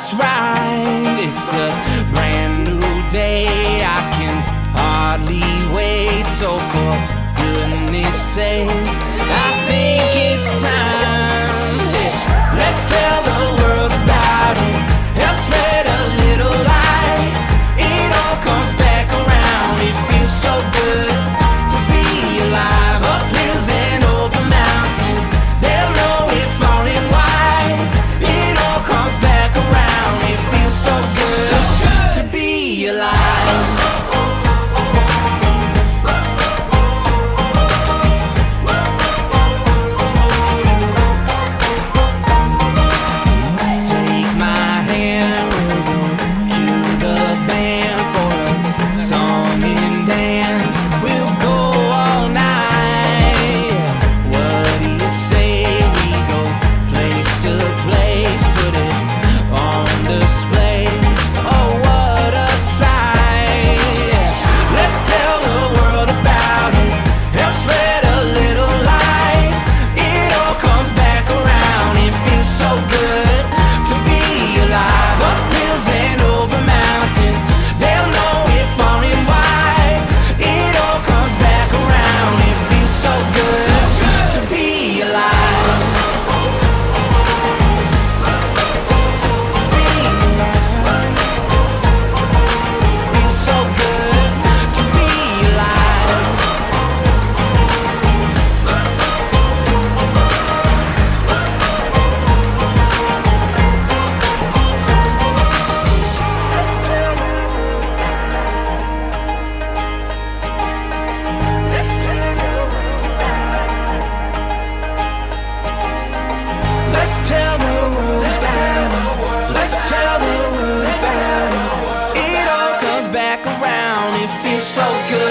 just right. It's a brand new day. I can hardly wait. So for goodness sake, I think it's time. Song so good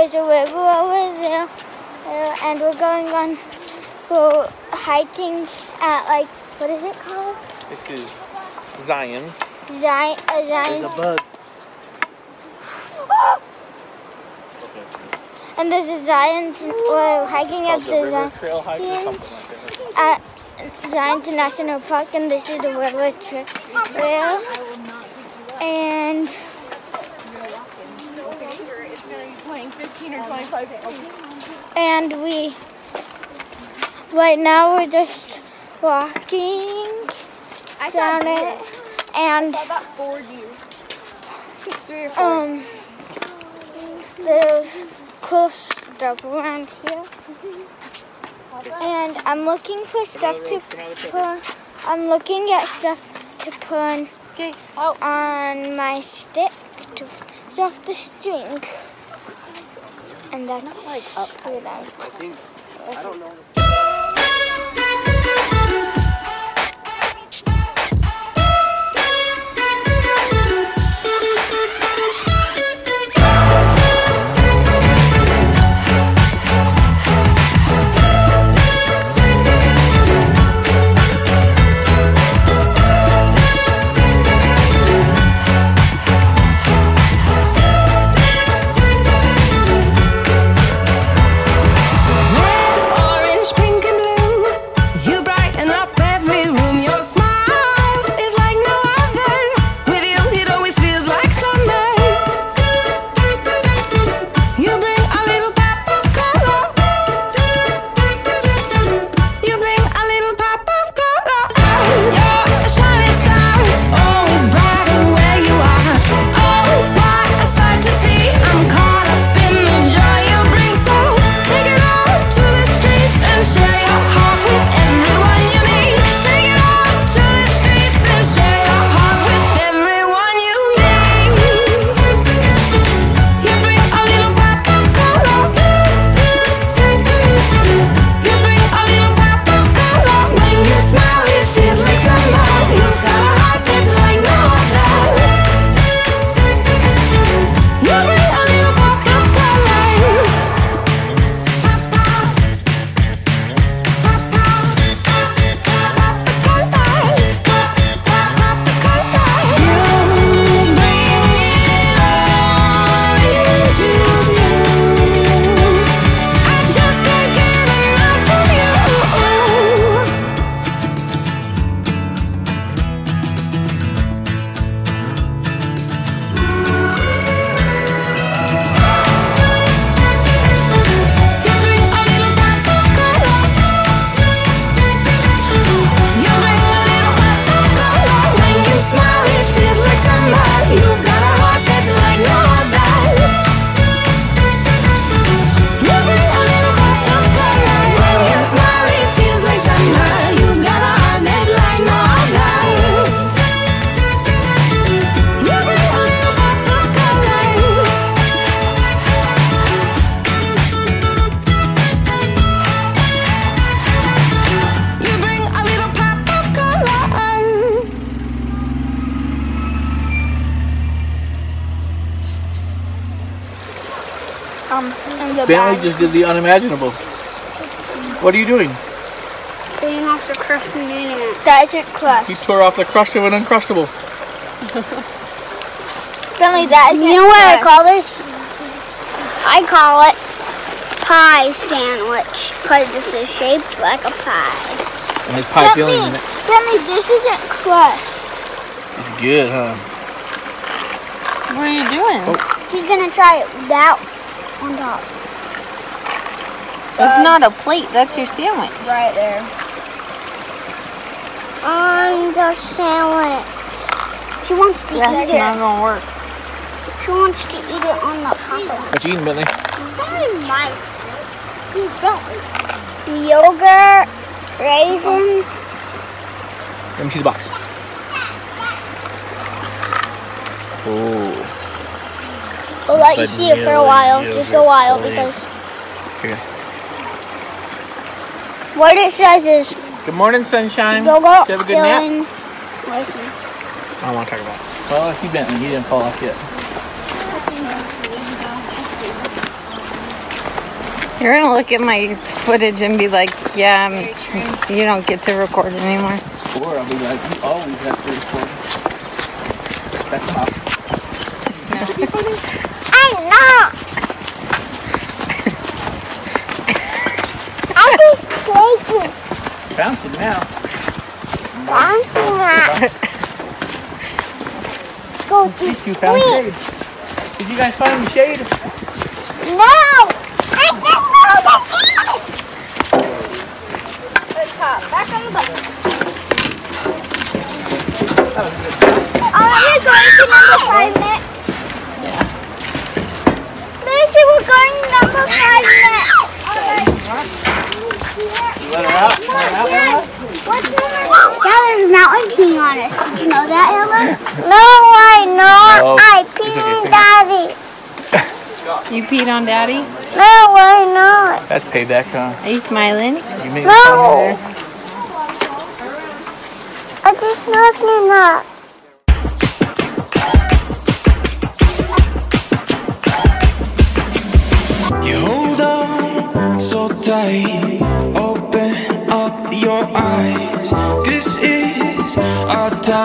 there's a river over there, uh, and we're going on we're hiking at like what is it called? This is Zion's. Zion. Uh, Zion. There's a bug. And there's a Zion's. We're hiking at the the river Zion. trail hike like at Zion National Park, and this is the river tra- trail. And playing 15 or 25 and we right now we're just walking down it, and about four deer. Three or four. um, there's cool stuff around here. And I'm looking for stuff to put. I'm looking at stuff to put. Oh, on my stick to off the string. And that's like up. what I I think, I don't know. The Bentley bag. just did the unimaginable. What are you doing? Cleaning off the crust from the internet. That isn't crust. He tore off the crust of an Uncrustable. Bentley, that isn't You know what I call this? I call it pie sandwich because it's shaped like a pie. And there's pie filling in it. Bentley, this isn't crust. It's good, huh? What are you doing? Oh. He's gonna try it without on top. That's um, not a plate. That's your sandwich. Right there. On the sandwich. She wants to That's eat not it. gonna work. She wants to eat it on the top of What you eating, Bentley? Bentley might. You don't. Yogurt, raisins. Let me see the box. Oh. We'll let you see it for a while, just a while, because Here. What it says is Good morning, sunshine. yogurt Did you have a good nap? I don't want to talk about it. Well, I see Bentley. He didn't fall off yet. You're gonna look at my footage and be like, yeah, I'm, you don't get to record anymore. Or I'll be like, you always have to record. Check him out. I'm not. I just taking Bouncing now. bouncing now. Go to two found shade. Did you guys find the shade? No! I didn't know that's it! Good. Back on the button. Oh, Are we going to number five next? Yeah. Lucy, we're going to number five next. You let her out? Let her out, Ella? What's number Yeah, there's Mountain King on us. Did you know that, Ella? No, I know. Oh, I it's okay, peed thank Daddy. You peed on daddy? No, I know. That's payback, huh? Are you smiling? You made No. fun of me I just nothing up. You hold on so tight, Time,